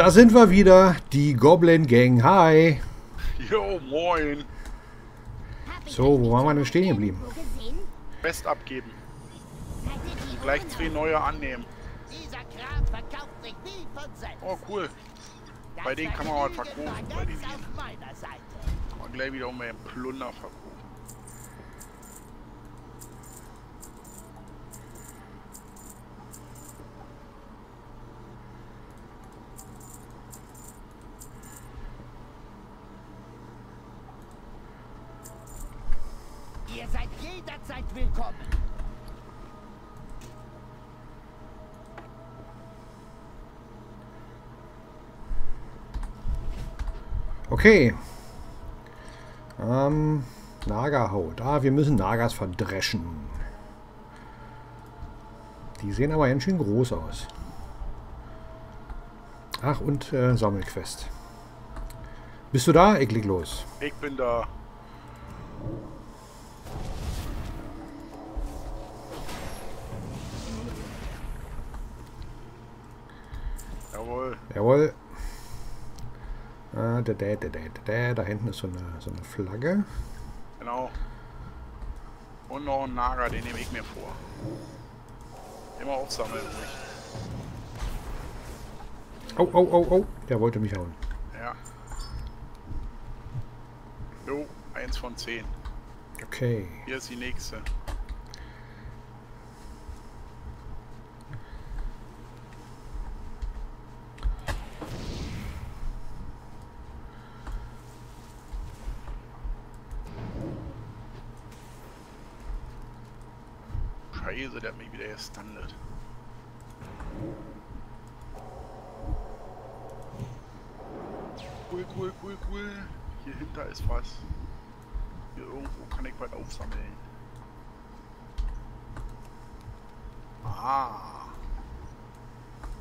da sind wir wieder, die Goblin Gang. Hi. Jo, moin. So, wo waren wir denn stehen geblieben? Best abgeben. Gleich zwei neue annehmen. Oh, cool. Bei denen kann man was verkaufen, bei den Kann man gleich wieder um mehr Plunder verkaufen. Ihr seid jederzeit willkommen. Okay. Ähm, Nagerhaut. Ah, wir müssen Nagas verdreschen. Die sehen aber ganz schön groß aus. Ach, und äh, Sammelquest. Bist du da? Ich leg los. Ich bin da. Jawohl. Jawohl. Ah, da, da, da, da, da, da hinten ist so eine, so eine Flagge. Genau. Und noch ein Nager, den nehme ich mir vor. Immer aufsammeln. ruhig. Oh, oh, oh, oh. Der wollte mich hauen. Ja. Jo, eins von zehn. Okay. Hier ist die nächste. Scheiße, der hat mich wieder gestandet. Cool, cool, cool, cool. Hier hinter ist was. Hier irgendwo kann ich was aufsammeln. Ah.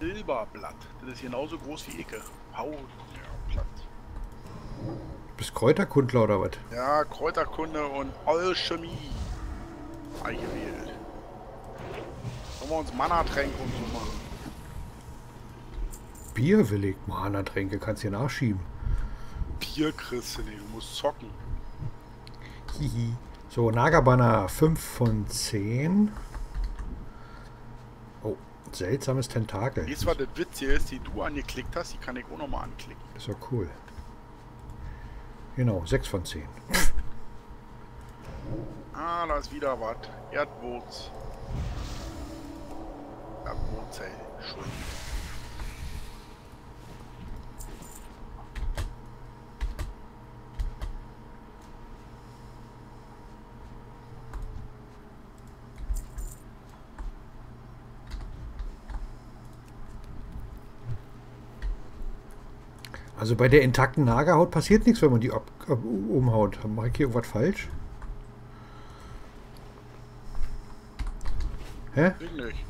Silberblatt. Das ist genauso groß wie Icke. Hau. Ja. Bist Kräuterkundler oder was? Ja, Kräuterkunde und Alchemie. Eingewählt. Wollen wir uns Mana-Tränke und so machen? Bier will ich. Mana-Tränke kannst du hier nachschieben. Bier du nicht, du musst zocken. Hihi. So, Nagabanner 5 von 10. Oh, seltsames Tentakel. Dies war das Witz hier ist, die du angeklickt hast, die kann ich auch nochmal anklicken. Ist ja cool. Genau, 6 von 10. Ah, da ist wieder was. Erdwurz. Erdwurzel. Schuld. Also bei der intakten Nagerhaut passiert nichts, wenn man die ab, ab, umhaut. Mache ich hier irgendwas falsch? Hä? Ich nicht.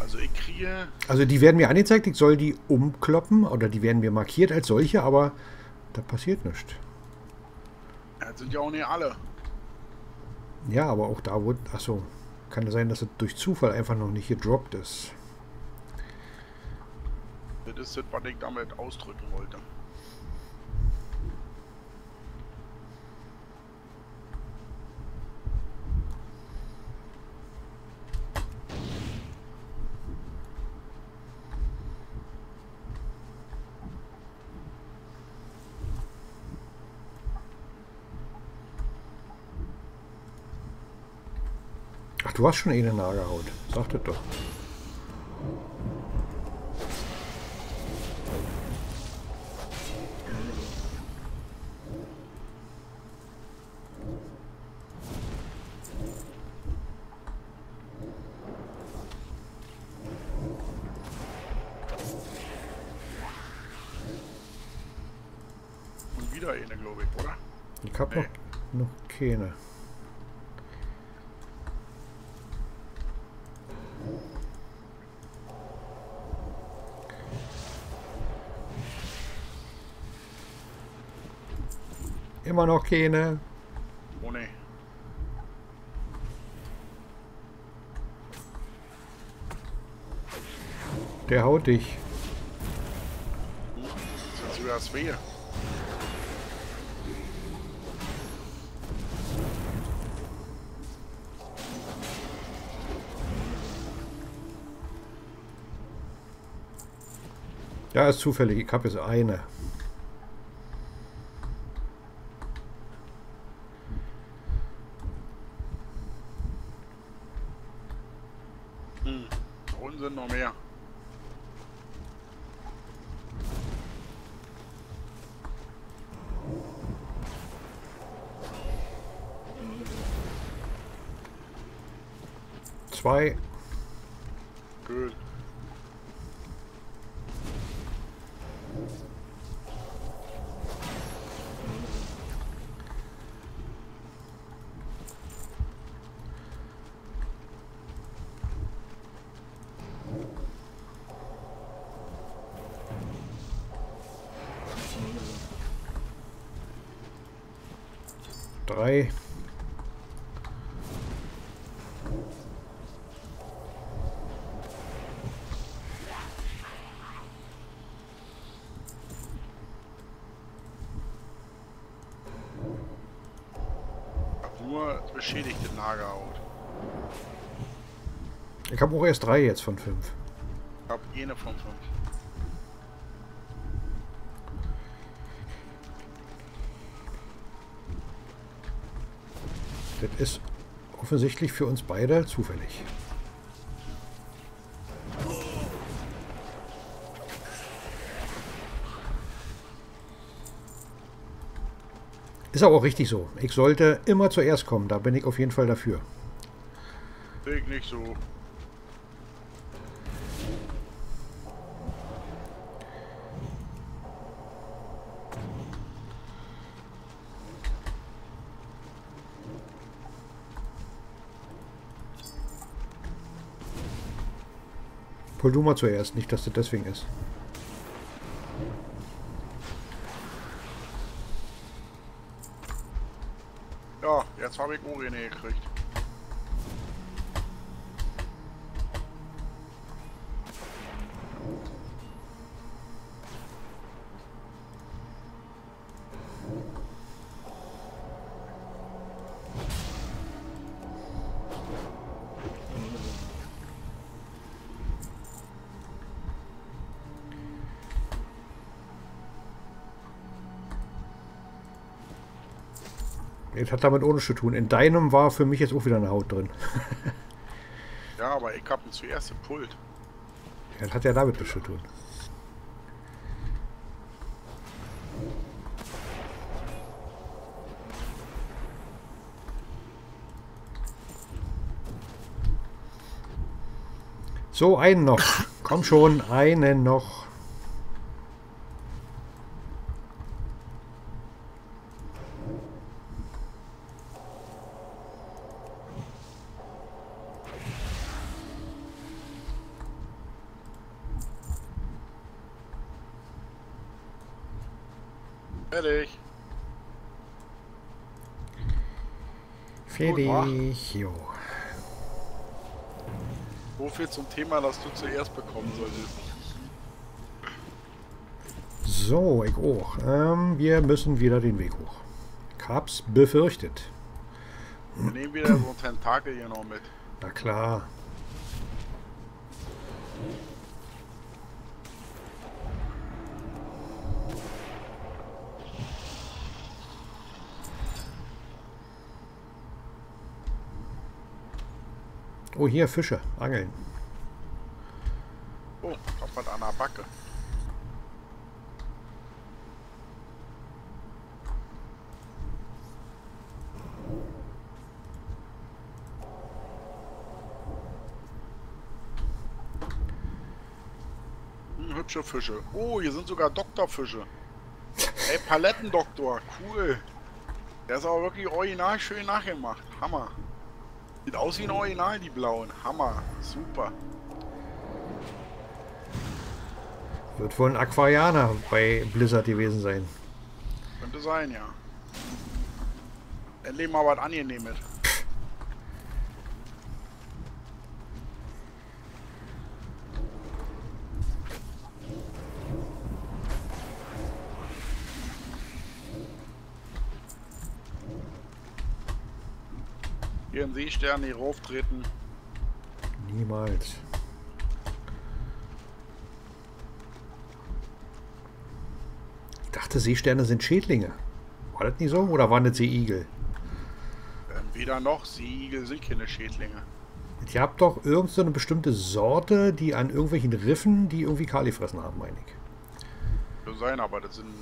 Also ich kriege. Also die werden mir angezeigt, ich soll die umkloppen oder die werden mir markiert als solche, aber da passiert nichts. Ja, das sind ja auch nicht alle. Ja, aber auch da wurde... Achso, kann es sein, dass es durch Zufall einfach noch nicht gedroppt ist. Das ist das, was ich damit ausdrücken wollte. Du hast schon eh eine Nagerhaut. Sag das doch. Und wieder eine, glaube ich, oder? Ich hab noch, noch keine. Immer noch keine. Oh ne. Der haut dich. Sind sogar zwei. Ja, ist zufällig. Ich habe jetzt eine. Hm. Da unten sind noch mehr. Zwei. Drei. Nur beschädigte Nagerhaut. Ich habe auch erst drei jetzt von fünf. Hab eine von fünf. Das ist offensichtlich für uns beide zufällig. Ist aber auch richtig so. Ich sollte immer zuerst kommen. Da bin ich auf jeden Fall dafür. Ich nicht so. Du mal zuerst. Nicht, dass das deswegen ist. Ja, jetzt habe ich Urine gekriegt. Das hat damit ohne zu tun. In deinem war für mich jetzt auch wieder eine Haut drin. Ja, aber ich hab ihn zuerst gepult. Das hat ja damit zu tun. So, einen noch. Komm schon, einen noch. Fertig. Fertig. Jo. So viel zum Thema, dass du zuerst bekommen solltest. So, ich auch. Ähm, wir müssen wieder den Weg hoch. Ich hab's befürchtet. Wir nehmen wieder so ein Tentakel hier noch mit. Na klar. Oh, hier Fische, Angeln. Oh, hab was an der Backe. Hm, hübsche Fische. Oh, hier sind sogar Doktorfische. Ey, Palettendoktor, cool. Der ist aber wirklich original schön nachgemacht. Hammer. Sieht aus wie ein Original, die blauen. Hammer. Super. Wird wohl ein Aquarianer bei Blizzard gewesen sein. Könnte sein, ja. Endlich mal was Angenehmes. Hier im Seestern hier rauftreten. Niemals. Ich dachte, Seesterne sind Schädlinge. War das nicht so? Oder waren das Seeigel? Weder noch, Seeigel sind keine Schädlinge. Ihr habt doch irgend so eine bestimmte Sorte, die an irgendwelchen Riffen, die irgendwie Kalifressen haben, meine ich. Kann sein, aber das sind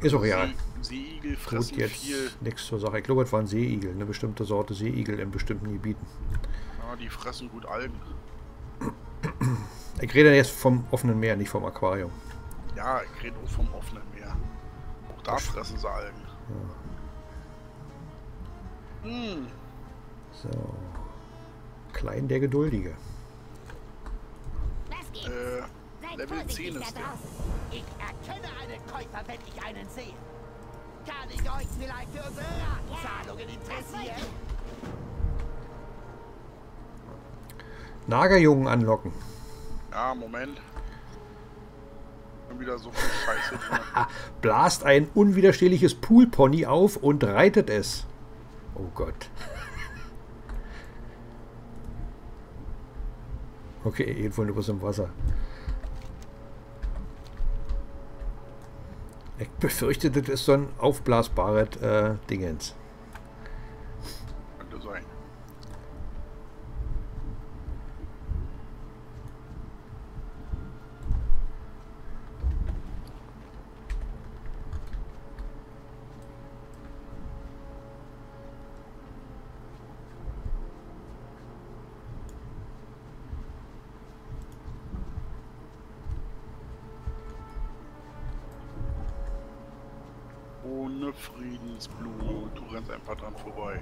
Ist auch real. See Seeigel Tut fressen jetzt viel. nichts zur Sache. Ich glaube, es waren Seeigel, eine bestimmte Sorte Seeigel in bestimmten Gebieten. Ja, die fressen gut Algen. Ich rede jetzt vom offenen Meer, nicht vom Aquarium. Ja, ich rede auch vom offenen Meer. Auch da fressen sie Algen. Hm, So. Klein der Geduldige. Äh, Level vorsichtig 10 da ist der. Ich erkenne einen Käufer, wenn ich einen sehe. Kann ich euch vielleicht für unsere Ratenzahlungen interessieren? Nagerjungen anlocken. Ja, Moment. Schon wieder so viel Scheiße drin. Blast ein unwiderstehliches Poolpony auf und reitet es. Oh Gott. Okay, jedenfalls etwas im Wasser. Ich befürchte, das ist so ein aufblasbares äh, Dingens. Ohne Friedensblume und du rennst einfach dran vorbei.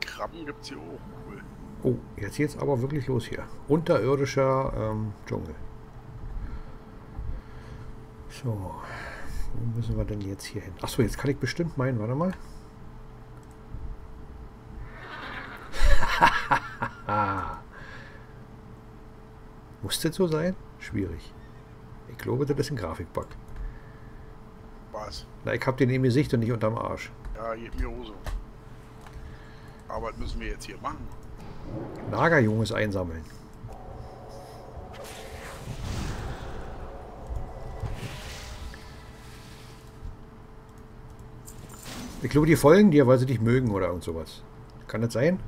Krabben gibt's hier auch, cool. Oh, jetzt geht's aber wirklich los hier. Unterirdischer ähm, Dschungel. So, wo müssen wir denn jetzt hier hin? Achso, jetzt kann ich bestimmt meinen, warte mal. Muss das so sein? Schwierig. Ich glaube, das ist ein Grafikbug. Was? Na, ich habe den im Gesicht und nicht unterm Arsch. Ja, geht mir auch so. Aber was müssen wir jetzt hier machen? Nagerjunges einsammeln. Ich glaube, die folgen dir, weil sie dich mögen oder irgend sowas. Kann das sein?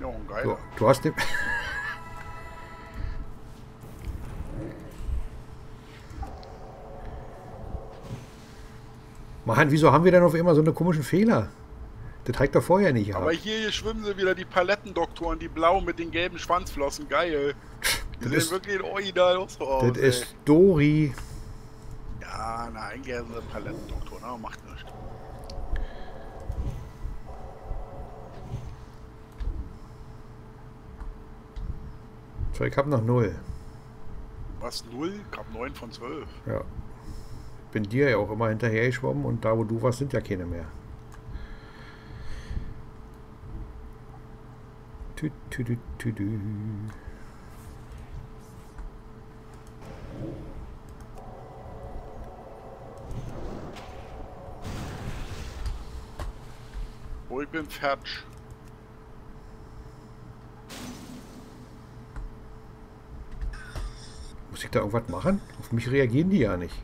Ja, Du, geiler. du hast den. Mann, wieso haben wir denn auf immer so eine komischen Fehler? Das hat doch vorher nicht Aber gehabt. hier, hier schwimmen sie wieder, die Palettendoktoren, die blau mit den gelben Schwanzflossen. Geil. Die Das sehen ist- wirklich original auch so aus. Das ey. ist Dori. Ja, nein, gerne sind Palettendoktoren, aber macht nichts. So, ich habe noch null. Was, 0? Ich hab 9 von 12. Ja. Bin dir ja auch immer hinterher geschwommen und da, wo du warst, sind ja keine mehr. Tü, tü, tü, tü, tü. Oh, ich bin fertig. Muss ich da irgendwas machen? Auf mich reagieren die ja nicht.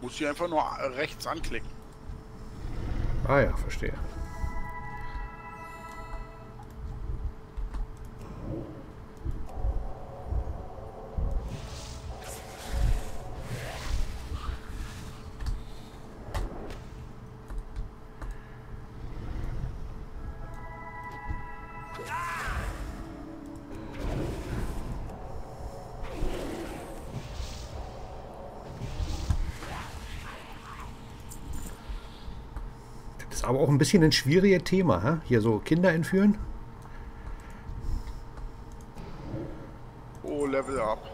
Muss ich einfach nur rechts anklicken. Ah ja, verstehe. Auch ein bisschen ein schwieriges Thema, hä? hier so Kinder entführen. Oh, Level up.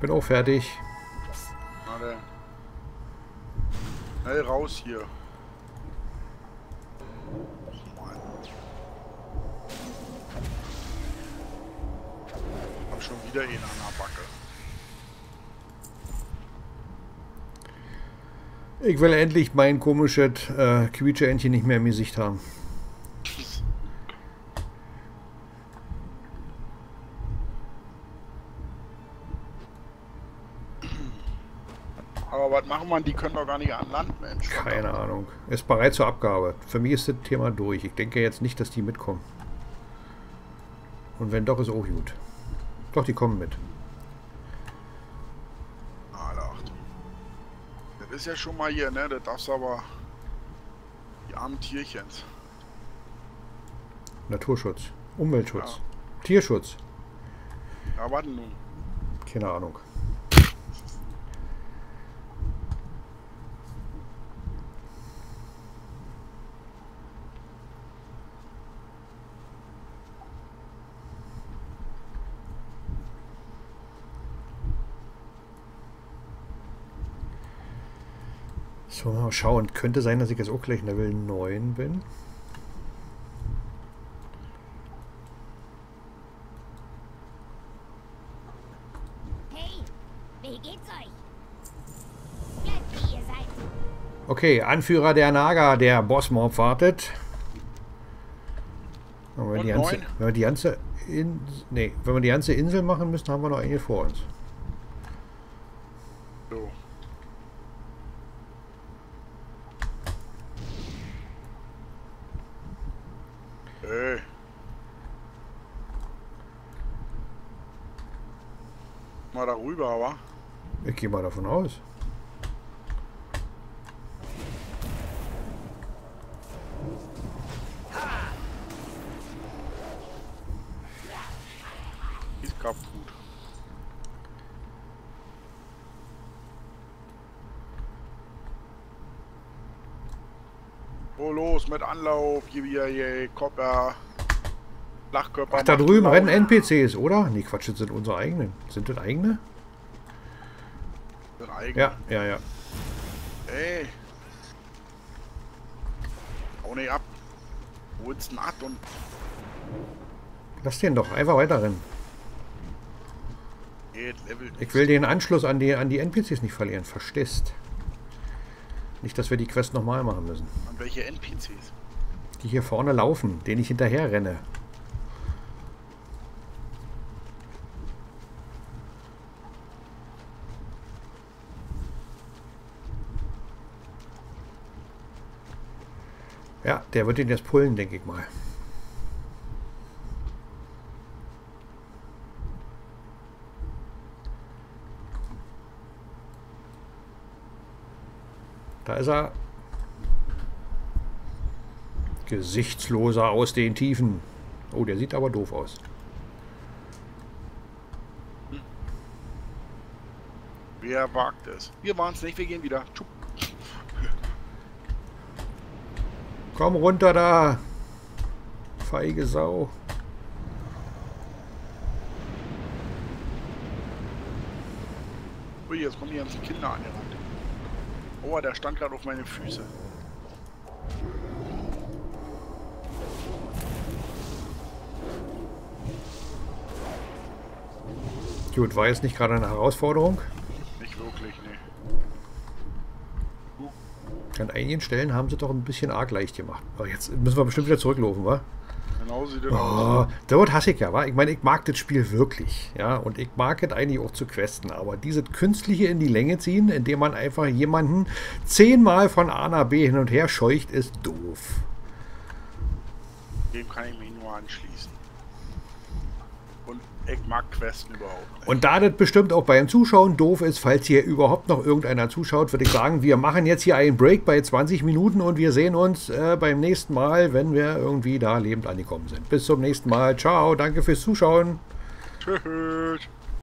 Bin auch fertig. Raus hier. Mann. Hab schon wieder ihn an der Backe. Ich will endlich mein komisches äh, Quietsche-Entchen nicht mehr im Gesicht haben. Wir? Die können doch gar nicht an Land, Mensch. Keine Ahnung. Ist bereit zur Abgabe. Für mich ist das Thema durch. Ich denke jetzt nicht, dass die mitkommen. Und wenn doch, ist auch gut. Doch, die kommen mit. Alter. Das ist ja schon mal hier, ne? Das darfst aber... Die armen Tierchens. Naturschutz, Umweltschutz, Tierschutz. Ja, warte nun. Keine Ahnung. So, mal schauen. Könnte sein, dass ich jetzt auch gleich Level 9 bin. Hey, wie geht's euch? Bleibt wie ihr seid. Okay, Anführer der Naga, der Bossmob wartet. Wenn wir, die ganze, wenn wir die ganze In nee, wenn wir die ganze Insel machen müssen, haben wir noch einige vor uns. So. Ey. Mal darüber, wa? Ich gehe mal davon aus. Ist kaputt. So los mit Anlauf, gib hier, hier, Kopper, Flachkörper. Ach, da drüben rennen NPCs, oder? Nee, Quatsch, das sind unsere eigenen. Sind das eigene? Sind eigen. Ja, ja, ja. Ey. Hau nicht ab. Holst einen Ad und Lass den doch einfach weiter rennen. geht Level. Ich will den Anschluss an die, an die NPCs nicht verlieren. Verstehst? Nicht, dass wir die Quest nochmal machen müssen. An welche NPCs? Die hier vorne laufen, denen ich hinterher renne. Der wird den jetzt pullen, denke ich mal. Da ist er. Gesichtsloser aus den Tiefen. Oh, der sieht aber doof aus. Wer wagt es? Wir waren es nicht, wir gehen wieder. Tschupp. Komm runter da. Feige Sau. Ui, jetzt kommen die ganzen Kinder angerannt. Oh, der stand gerade auf meine Füße. Gut, war jetzt nicht gerade eine Herausforderung. Nicht wirklich, nee. An einigen Stellen haben sie doch ein bisschen arg leicht gemacht. Aber jetzt müssen wir bestimmt wieder zurücklaufen, wa? Genau sieht es Oh, aus. dort hasse ich ja, wa? Ich meine, ich mag das Spiel wirklich, ja, und ich mag es eigentlich auch zu questen, aber dieses künstliche in die Länge ziehen, indem man einfach jemanden zehnmal von A nach B hin und her scheucht, ist doof. Dem kann ich mich nur anschließen. Und ich mag Questen überhaupt nicht. Und da das bestimmt auch beim Zuschauen doof ist, falls hier überhaupt noch irgendeiner zuschaut, würde ich sagen, wir machen jetzt hier einen Break bei 20 Minuten und wir sehen uns äh, beim nächsten Mal, wenn wir irgendwie da lebend angekommen sind. Bis zum nächsten Mal. Ciao, danke fürs Zuschauen. Tschüss.